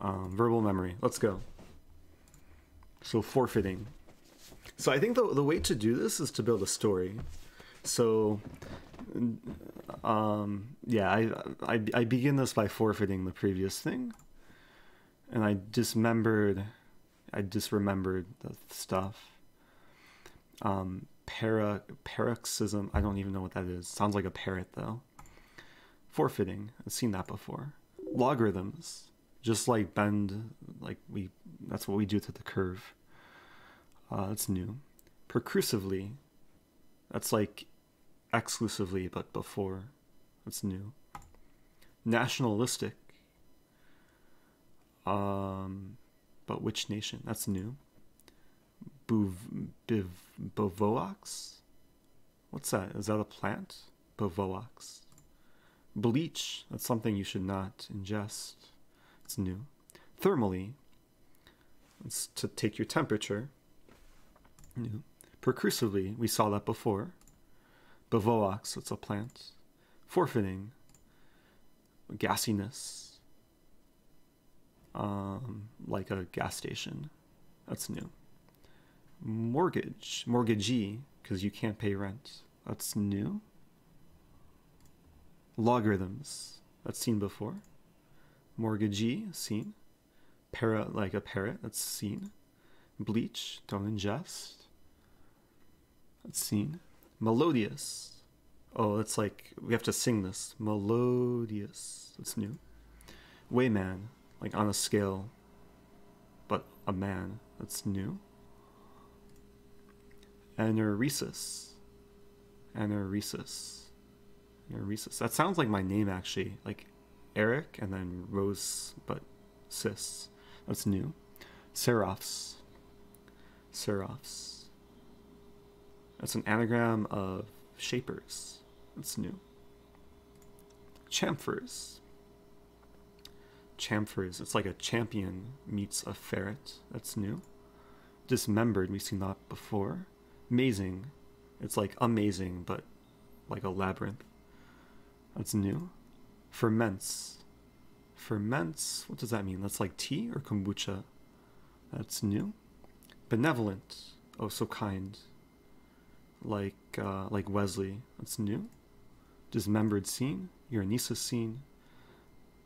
Um, verbal memory. Let's go. So forfeiting. So I think the the way to do this is to build a story. So, um, yeah, I, I I begin this by forfeiting the previous thing, and I dismembered, I disremembered the stuff. Um, para paroxysm. I don't even know what that is. Sounds like a parrot though. Forfeiting. I've seen that before. Logarithms. Just like bend, like we. That's what we do to the curve. Uh, that's new. Percursively. That's like exclusively, but before. That's new. Nationalistic. Um, but which nation? That's new. Buv, biv, Bovox? What's that? Is that a plant? Bovox. Bleach. That's something you should not ingest. It's new. Thermally. It's to take your temperature. New. Percursively. We saw that before. Bovox. It's a plant. Forfeiting. Gassiness. Um, like a gas station. That's new mortgage, mortgagee, because you can't pay rent. That's new. Logarithms, that's seen before. Mortgagee, seen. Para, like a parrot, that's seen. Bleach, don't ingest. That's seen. Melodious. Oh, it's like we have to sing this. Melodious. That's new. Weighman, like on a scale, but a man. That's new. Anaresis. Anaresis. Anaresis. That sounds like my name actually. Like Eric and then Rose, but cis. That's new. Seraphs. Seraphs. That's an anagram of shapers. That's new. Chamfers. Chamfers. It's like a champion meets a ferret. That's new. Dismembered. We've seen that before amazing. It's like amazing, but like a labyrinth. That's new. Ferments. Ferments, what does that mean? That's like tea or kombucha. That's new. Benevolent. Oh, so kind. Like uh, like Wesley. That's new. Dismembered scene. Uranisis scene.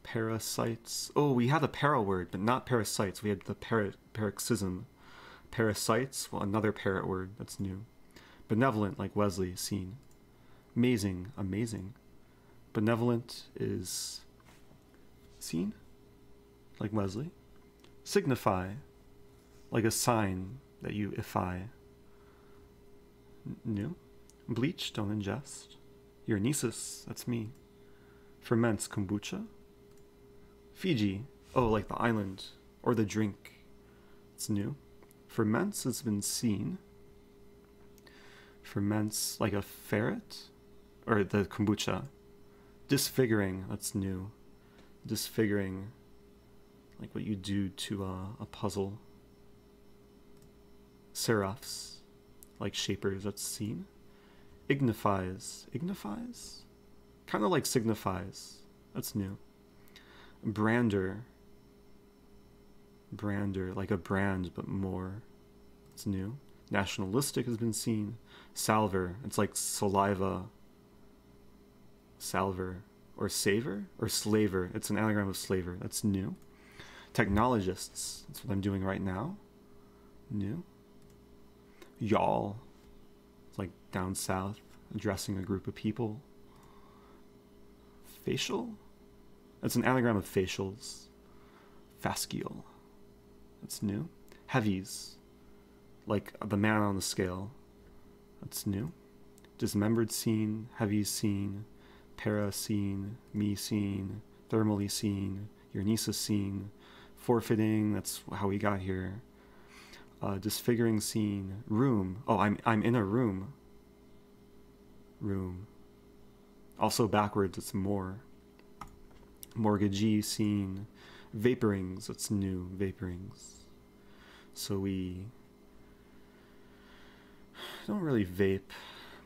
Parasites. Oh, we had a para word, but not parasites. We had the para paroxysm Parasites, well, another parrot word that's new. Benevolent, like Wesley, scene. Amazing, amazing. Benevolent is seen, like Wesley. Signify, like a sign that you ify. New. Bleach, don't ingest. Uranisis, that's me. Ferments, kombucha. Fiji, oh, like the island, or the drink. It's new. Ferments has been seen. Ferments like a ferret? Or the kombucha. Disfiguring, that's new. Disfiguring, like what you do to a puzzle. Seraphs, like shapers, that's seen. Ignifies. Ignifies? Kind of like signifies. That's new. Brander, brander, like a brand, but more. It's new. Nationalistic has been seen. Salver, it's like saliva. Salver. Or saver? Or slaver. It's an anagram of slaver. That's new. Technologists, that's what I'm doing right now. New. Y'all, it's like down south, addressing a group of people. Facial? That's an anagram of facials. Fascial. That's new. Heavies, like the man on the scale. That's new. Dismembered scene, heavy scene, para scene, me scene, thermally scene, urnesis scene, forfeiting. That's how we got here. Uh, disfiguring scene, room. Oh, I'm I'm in a room. Room. Also backwards, it's more. Mortgagee scene, vaporings. That's new. Vaporings. So we don't really vape,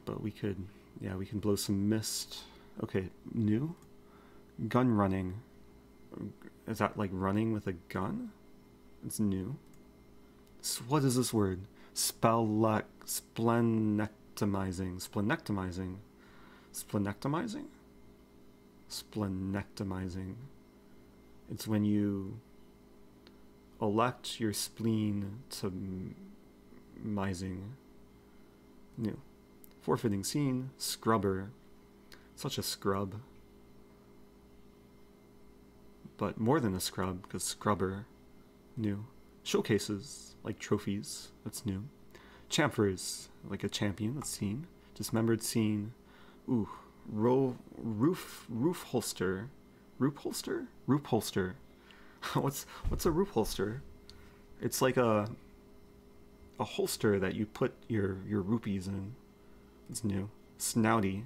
but we could, yeah, we can blow some mist. Okay, new gun running. Is that like running with a gun? It's new. So what is this word? Splenectomizing. Splenectomizing. Splenectomizing? Splenectomizing. It's when you elect your spleen to mising. New. Forfeiting scene. Scrubber. Such a scrub. But more than a scrub, because scrubber. New. Showcases, like trophies. That's new. Chamfers, like a champion. That's seen. Dismembered scene. Ooh. Ro- roof roof holster. Roof holster? Roof holster. what's what's a roof holster? It's like a a holster that you put your your rupees in. It's new. Snouty.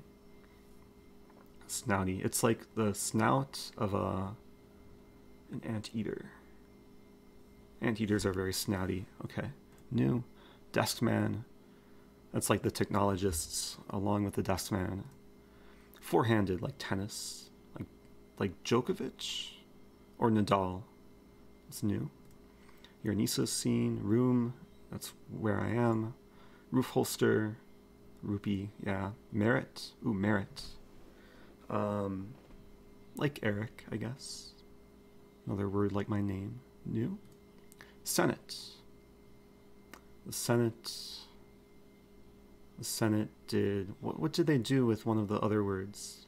Snouty. It's like the snout of a an anteater. Anteaters are very snouty. Okay. New. Deskman. That's like the technologists along with the deskman. Four-handed like tennis. Like like Djokovic or Nadal. It's new. Uranisa scene, room, that's where I am. Roof holster, rupee, yeah. Merit, ooh, merit. Um, like Eric, I guess. Another word like my name. New. Senate. The Senate. The Senate did. What, what did they do with one of the other words?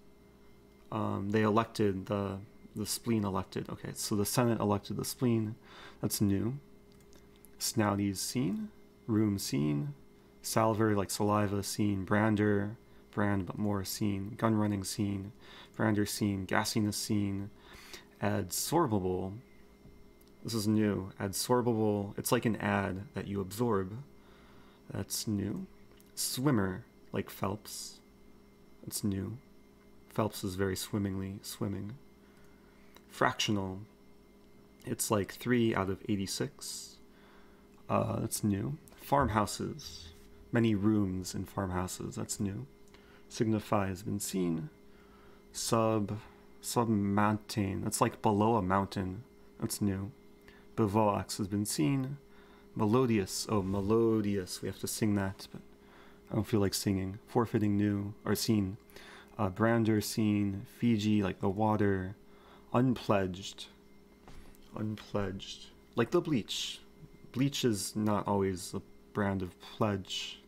Um, they elected the the spleen elected. Okay, so the Senate elected the spleen. That's new. Snouty's scene. Room scene. Salver like saliva scene. Brander. Brand but more scene. Gun running scene. Brander scene. Gassiness scene. Adsorbable. This is new. Adsorbable. It's like an ad that you absorb. That's new. Swimmer, like Phelps. That's new. Phelps is very swimmingly swimming. Fractional. It's like 3 out of 86. Uh, that's new. Farmhouses. Many rooms in farmhouses. That's new. Signify has been seen. Sub. Submountain. That's like below a mountain. That's new. Bivox has been seen. Melodious. Oh, melodious. We have to sing that, but I don't feel like singing. Forfeiting new. Or seen. Uh, Brander seen. Fiji, like the water. Unpledged. Unpledged. Like the bleach. Bleach is not always a brand of pledge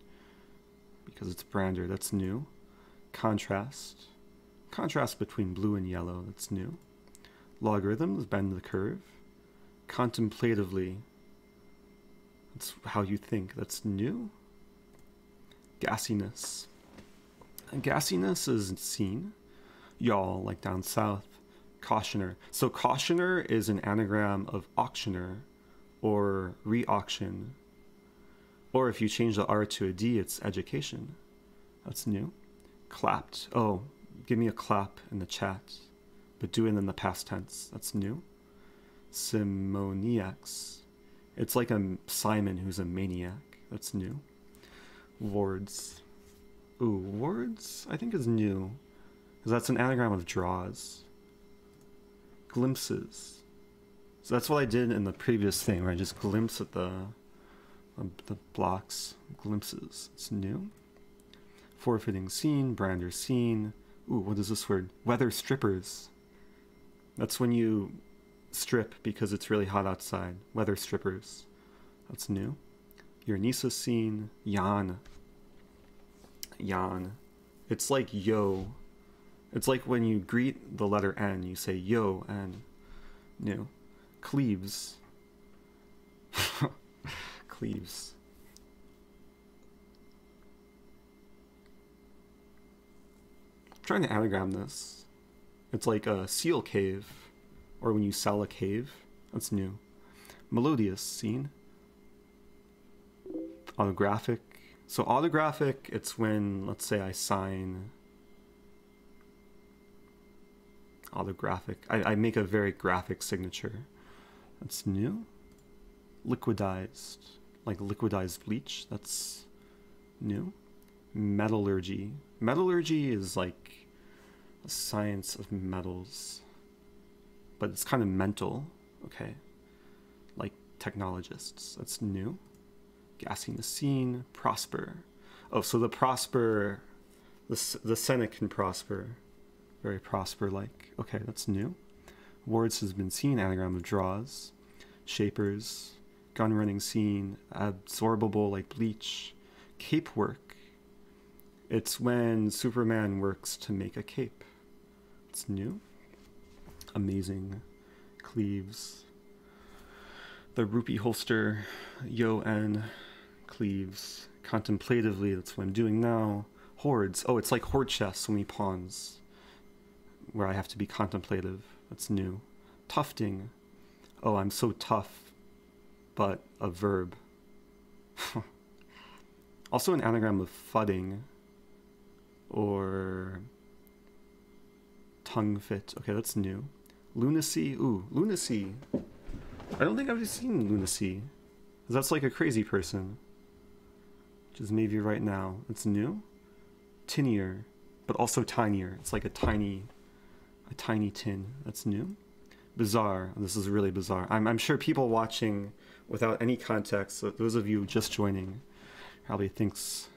because it's brander. That's new. Contrast. Contrast between blue and yellow. That's new. Logarithms bend the curve. Contemplatively. That's how you think. That's new. Gassiness. And gassiness is seen. Y'all, like down south. Cautioner. So cautioner is an anagram of auctioner or re-auction. Or if you change the R to a D, it's education. That's new. Clapped. Oh, give me a clap in the chat, but do it in the past tense. That's new. Simoniacs. It's like a Simon who's a maniac. That's new. Wards. Ooh, wards? I think is new. Because that's an anagram of draws. Glimpses. So that's what I did in the previous thing, where I just glimpse at the um, the blocks. Glimpses. It's new. Forfeiting scene, brander scene. Ooh, what is this word? Weather strippers. That's when you strip because it's really hot outside. Weather strippers. That's new. Your Uranisa scene. Yan. Yan. It's like yo. It's like when you greet the letter N, you say yo and new. Cleaves. Cleaves. Trying to anagram this. It's like a seal cave, or when you sell a cave. That's new. Melodious scene. Autographic. So autographic, it's when, let's say, I sign autographic. I, I make a very graphic signature. That's new. Liquidized, like liquidized bleach. That's new. Metallurgy. Metallurgy is like a science of metals. but it's kind of mental. Okay, like technologists. That's new. Gassing the scene. Prosper. Oh, so the prosper, the the Senate can prosper, very prosper like. Okay, that's new. Wards has been seen. Anagram of draws. Shapers. Gun running scene. Absorbable like bleach. Cape work. It's when Superman works to make a cape. It's new. Amazing cleaves. The rupee holster, yo n cleaves contemplatively. That's what I'm doing now. Hordes. Oh, it's like horde chess, so many pawns. Where I have to be contemplative. That's new. Tufting. Oh, I'm so tough, but a verb. also an anagram of fudding or tongue fit. Okay, that's new. Lunacy. Ooh, lunacy. I don't think I've seen lunacy. That's like a crazy person. Which is maybe right now. It's new. Tinier, but also tinier. It's like a tiny, a tiny tin. That's new. Bizarre. This is really bizarre. I'm, I'm sure people watching without any context, those of you just joining, probably thinks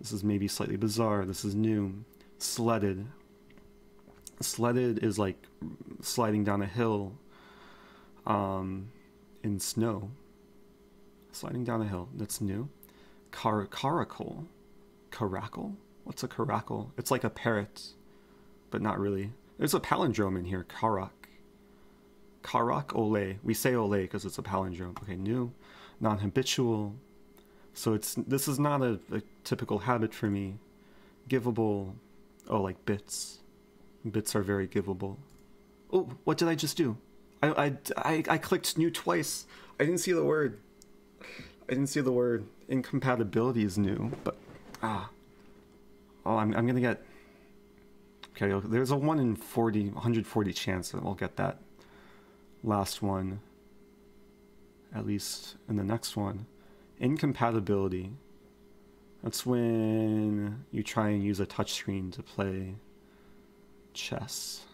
this is maybe slightly bizarre. This is new. Sledded. Sledded is like sliding down a hill um, in snow. Sliding down a hill. That's new. Car- caracal. Caracal? What's a caracal? It's like a parrot, but not really. There's a palindrome in here. Karak. Karak ole. We say ole because it's a palindrome. Okay, new. Non habitual. So it's this is not a, a typical habit for me. Givable. Oh, like bits. Bits are very givable. Oh, what did I just do? I, I, I, I clicked new twice. I didn't see the word. I didn't see the word. Incompatibility is new, but ah. Oh, I'm, I'm gonna get. Okay, there's a 1 in 40, 140 chance that we'll get that last one. At least in the next one. Incompatibility. That's when you try and use a touchscreen to play chess.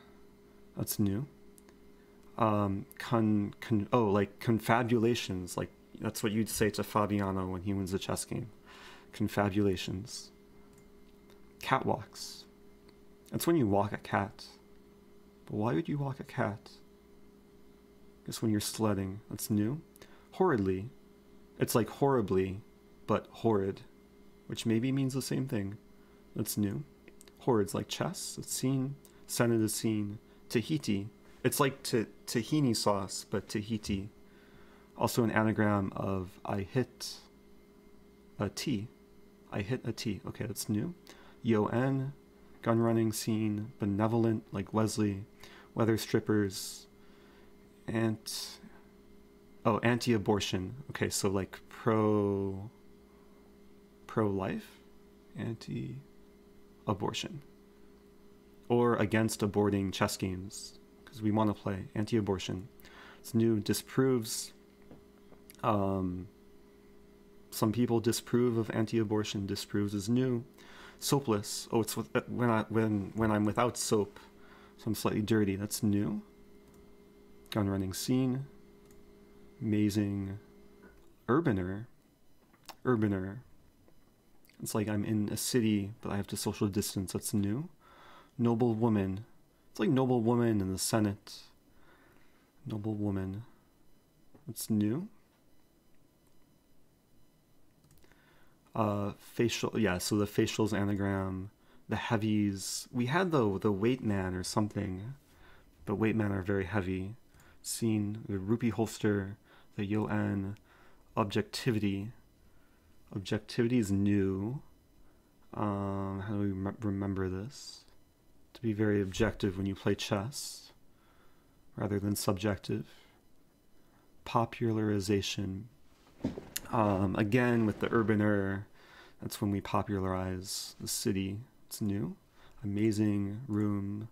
That's new. Um, con, con, oh, like confabulations. Like that's what you'd say to Fabiano when he wins a chess game. Confabulations. Catwalks. That's when you walk a cat. But why would you walk a cat? Guess when you're sledding. That's new. Horridly. It's like horribly, but horrid, which maybe means the same thing. That's new. Horrid's like chess. It's seen. Senate is seen. Tahiti. It's like tahini sauce, but Tahiti. Also an anagram of I hit a T. I hit a T. Okay, that's new. Yo N. Gun running scene. Benevolent, like Wesley. Weather strippers. And Oh, anti-abortion. Okay, so like pro pro-life, anti-abortion, or against aborting chess games because we want to play anti-abortion. It's new. Disproves. Um, some people disprove of anti-abortion. Disproves is new. Soapless. Oh, it's with, when I when when I'm without soap, so I'm slightly dirty. That's new. Gun running scene amazing urbaner urbaner it's like i'm in a city but i have to social distance. That's new. Noble woman. It's like noble woman in the senate. Noble woman. It's new. Uh facial yeah so the facials anagram the heavies. We had the the weight man or something but weight men are very heavy. Seen the rupee holster the Yoan objectivity. Objectivity is new. Um, how do we rem- remember this? To be very objective when you play chess rather than subjective. Popularization. Um, again, with the urbaner, that's when we popularize the city. It's new. Amazing room.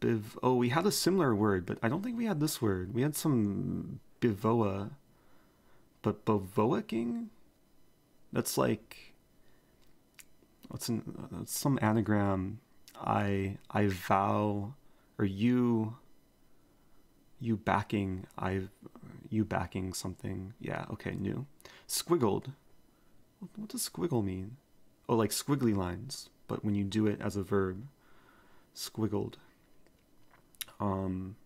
Biv. Oh, we had a similar word, but I don't think we had this word. We had some Bivoa, but Bovoicing? That's like what's an, that's some anagram. I I vow or you you backing I you backing something. Yeah, okay, new. Squiggled. What does squiggle mean? Oh, like squiggly lines, but when you do it as a verb. Squiggled. Um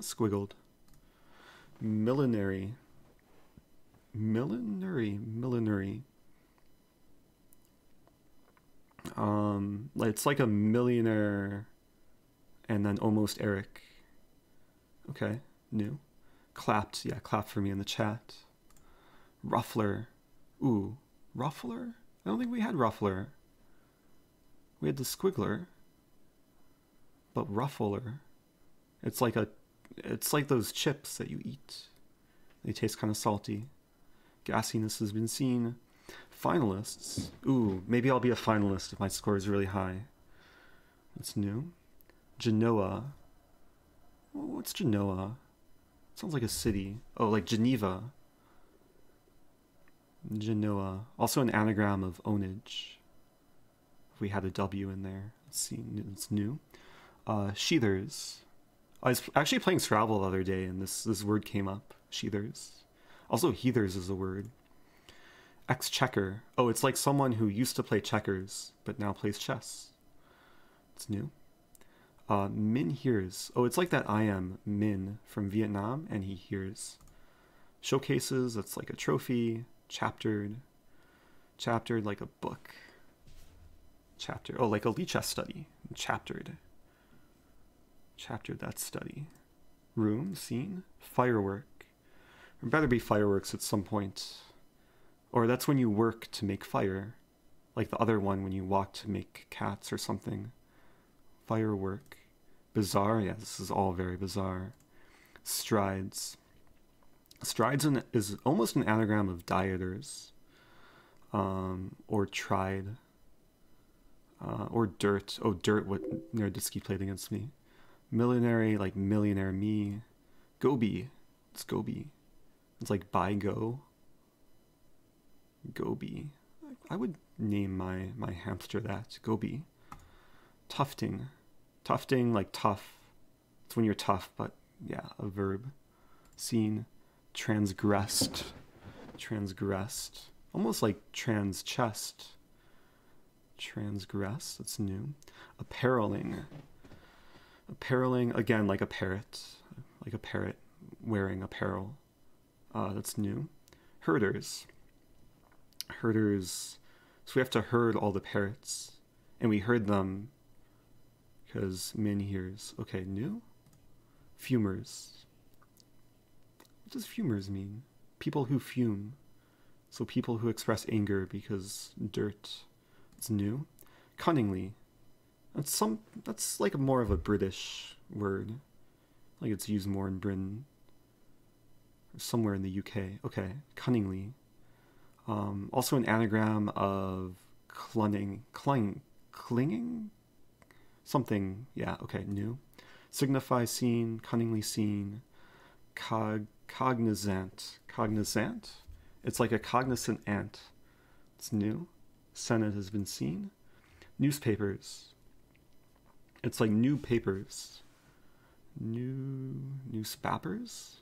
squiggled. Millinery. Millinery, millinery. Um, it's like a millionaire and then almost Eric. Okay, new. Clapped, yeah, clapped for me in the chat. Ruffler. Ooh, Ruffler? I don't think we had Ruffler. We had the Squiggler. But Ruffler. It's like a it's like those chips that you eat. They taste kind of salty. Gassiness has been seen. Finalists. Ooh, maybe I'll be a finalist if my score is really high. That's new. Genoa. What's Genoa? Sounds like a city. Oh, like Geneva. Genoa. Also an anagram of ownage. If we had a W in there. Let's see. It's new. Uh, sheathers. I was actually playing Scrabble the other day and this, this word came up. Sheathers. Also, heathers is a word. Exchequer. Oh, it's like someone who used to play checkers, but now plays chess. It's new. Uh, Min hears. Oh, it's like that I am Min from Vietnam, and he hears. Showcases, that's like a trophy. Chaptered. Chaptered like a book. Chapter. Oh, like a Lichess study. Chaptered. Chaptered that study. Room, scene, firework. There better be fireworks at some point. Or that's when you work to make fire. Like the other one when you walk to make cats or something. Firework. Bizarre? Yeah, this is all very bizarre. Strides. Strides is almost an anagram of dieters. Um, or tried. Uh, or dirt. Oh, dirt, what Naroditsky played against me. Millionary, like millionaire me. Gobi. It's Gobi. It's like by go. Gobi. I would name my, my hamster that. Gobi. Tufting. Tufting, like tough. It's when you're tough, but yeah, a verb. Seen. Transgressed. Transgressed. Almost like trans chest. Transgress, that's new. Appareling. Appareling, again, like a parrot. Like a parrot wearing apparel. Uh, that's new. Herders. Herders. So we have to herd all the parrots. And we herd them because Min hears. Okay, new? Fumers. What does fumers mean? People who fume. So people who express anger because dirt. It's new. Cunningly. That's some that's like more of a British word. Like it's used more in Britain somewhere in the UK. Okay, cunningly. Um, also an anagram of clunning, cling, clinging, something. Yeah. Okay. New. Signify seen, cunningly seen, cog, cognizant, cognizant. It's like a cognizant ant. It's new. Senate has been seen. Newspapers. It's like new papers. New newspapers.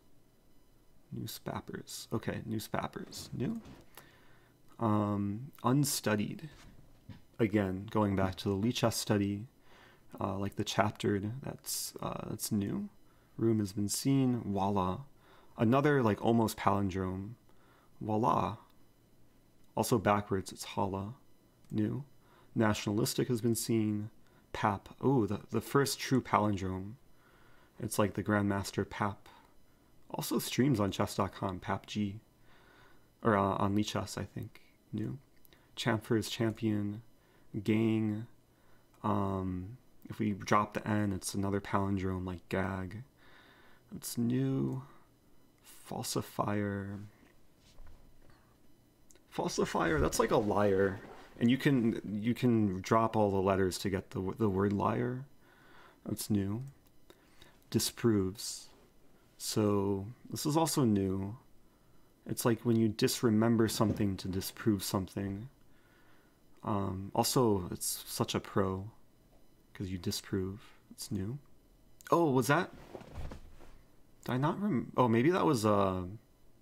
Newspapers. Okay, newspapers. New. Um, unstudied. Again, going back to the Lichess study, uh, like the chaptered. That's uh, that's new. Room has been seen. Voila. Another like almost palindrome. Voila. Also backwards, it's holla. New. Nationalistic has been seen. Pap. Oh, the, the first true palindrome. It's like the Grandmaster Pap also streams on chess.com, PapG. Or uh, on Lichess, I think. New. Chamfer's Champion. Gang. Um, if we drop the N, it's another palindrome like gag. It's new. Falsifier. Falsifier, that's like a liar. And you can you can drop all the letters to get the the word liar. That's new. Disproves. So this is also new. It's like when you disremember something to disprove something. Um, also, it's such a pro because you disprove. It's new. Oh, was that? Did I not rem? Oh, maybe that was uh,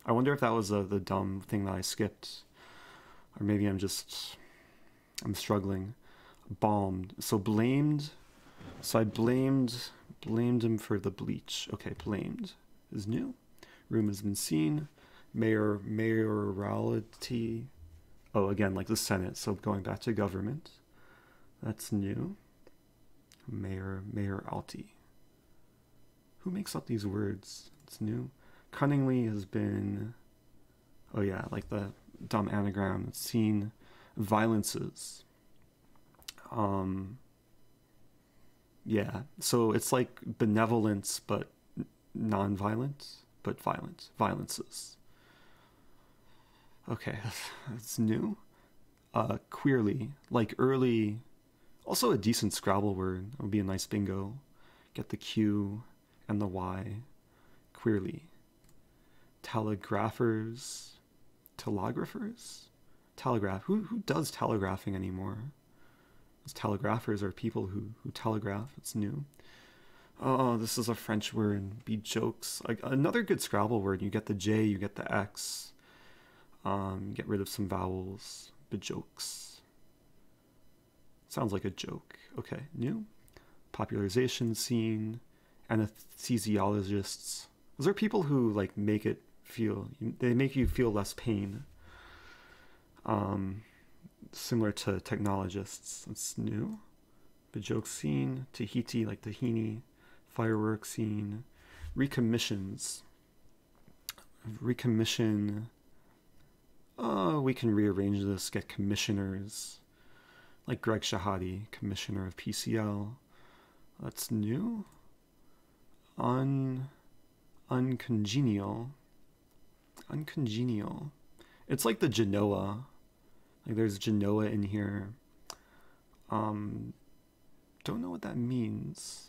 I wonder if that was uh, the dumb thing that I skipped, or maybe I'm just, I'm struggling. Bombed. So blamed. So I blamed blamed him for the bleach. Okay, blamed is new. Room has been seen. Mayor mayorality. Oh, again, like the Senate. So going back to government. That's new. Mayor mayoralty. Who makes up these words? It's new. Cunningly has been. Oh yeah, like the dumb anagram. Seen violences. Um. Yeah, so it's like benevolence, but non-violent, but violent violences. Okay, that's new. Uh, queerly, like early, also a decent Scrabble word. It would be a nice bingo. Get the Q and the Y. Queerly. Telegraphers. Telegraphers? Telegraph. Who, who does telegraphing anymore? Those telegraphers are people who, who telegraph. It's new. Oh, this is a French word. Be jokes. Like another good Scrabble word. You get the J, you get the X. Um, get rid of some vowels. Be jokes. Sounds like a joke. Okay, new. Popularization scene. Anesthesiologists. Those are people who like make it feel. They make you feel less pain. Um, similar to technologists. It's new. The joke scene. Tahiti, like Tahini fireworks scene, recommissions. Recommission. Oh, we can rearrange this, get commissioners. Like Greg Shahade, commissioner of PCL. That's new. Un. Uncongenial. Uncongenial. It's like the Genoa. Like there's Genoa in here. Um, don't know what that means.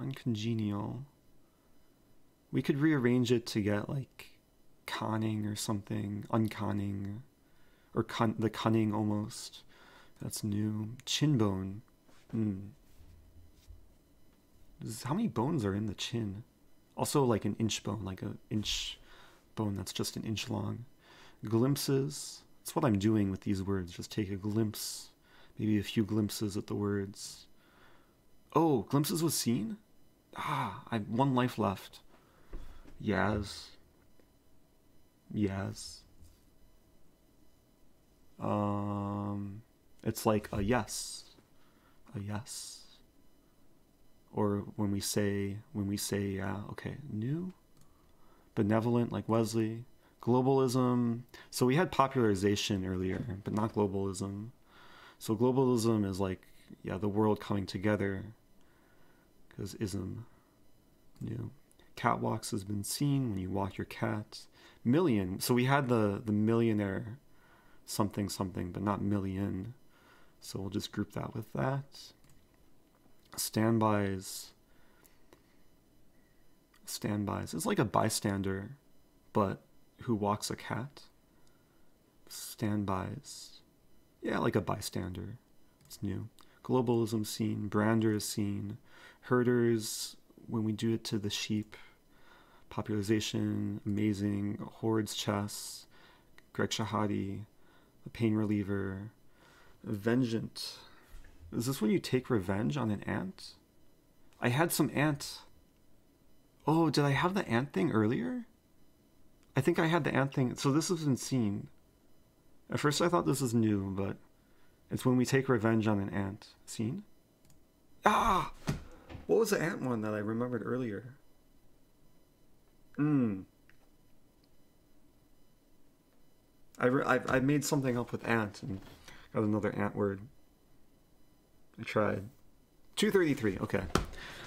Uncongenial. We could rearrange it to get like conning or something. Unconning. Or con- the cunning almost. That's new. Chin bone. Hmm. how many bones are in the chin? Also, like an inch bone, like an inch bone that's just an inch long. Glimpses. That's what I'm doing with these words. Just take a glimpse, maybe a few glimpses at the words. Oh, glimpses was seen? Ah, I have one life left. Yes. Yes. Um, it's like a yes, a yes. Or when we say when we say yeah, okay, new, benevolent like Wesley, globalism. So we had popularization earlier, but not globalism. So globalism is like yeah, the world coming together because ism. New catwalks has been seen when you walk your cat. Million. So we had the the millionaire something something but not million. So we'll just group that with that. Standbys. Standbys. It's like a bystander but who walks a cat. Standbys. Yeah like a bystander. It's new. Globalism scene. Brander is seen. Herders when we do it to the sheep. Popularization. Amazing. Hordes chess. Greg shahade a pain reliever. Vengeant. Is this when you take revenge on an ant? I had some ant. Oh did i have the ant thing earlier i think i had the ant thing so this has been seen at first i thought this was new but it's when we take revenge on an ant seen ah what was the ant one that I remembered earlier? Hmm. I, I I made something up with ant and got another ant word. I tried. Two thirty three. Okay,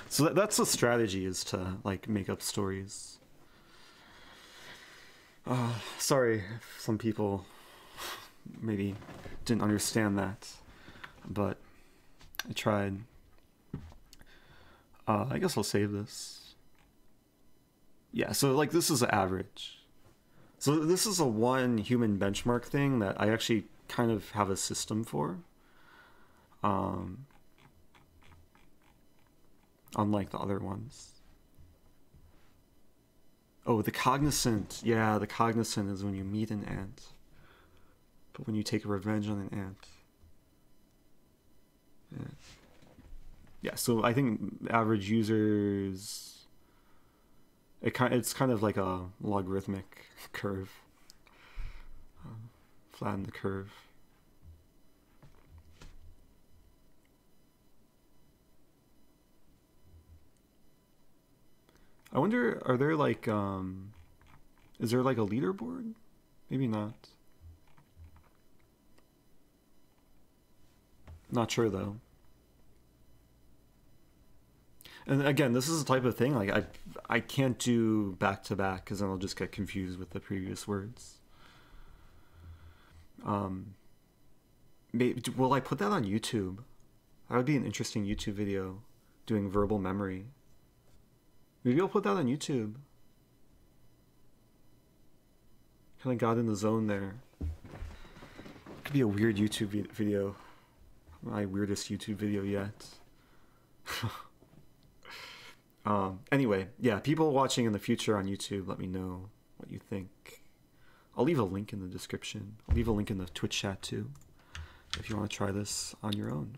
so that, that's the strategy is to like make up stories. Uh, sorry if some people maybe didn't understand that, but I tried. Uh, I guess I'll save this. Yeah, so like this is average. So this is a one human benchmark thing that I actually kind of have a system for. Um, unlike the other ones. Oh, the cognizant. Yeah, the cognizant is when you meet an ant. But when you take a revenge on an ant. Yeah. Yeah, so I think average users it kind it's kind of like a logarithmic curve. Um, flatten the curve. I wonder, are there like, um, is there like a leaderboard? Maybe not. Not sure though. And again, this is the type of thing like I I can't do back to back because then I'll just get confused with the previous words. Um, maybe, will I put that on YouTube? That would be an interesting YouTube video, doing verbal memory. Maybe I'll put that on YouTube. Kind of got in the zone there. Could be a weird YouTube video. My weirdest YouTube video yet. um, anyway, yeah, people watching in the future on YouTube, let me know what you think. I'll leave a link in the description. I'll leave a link in the Twitch chat too if you want to try this on your own.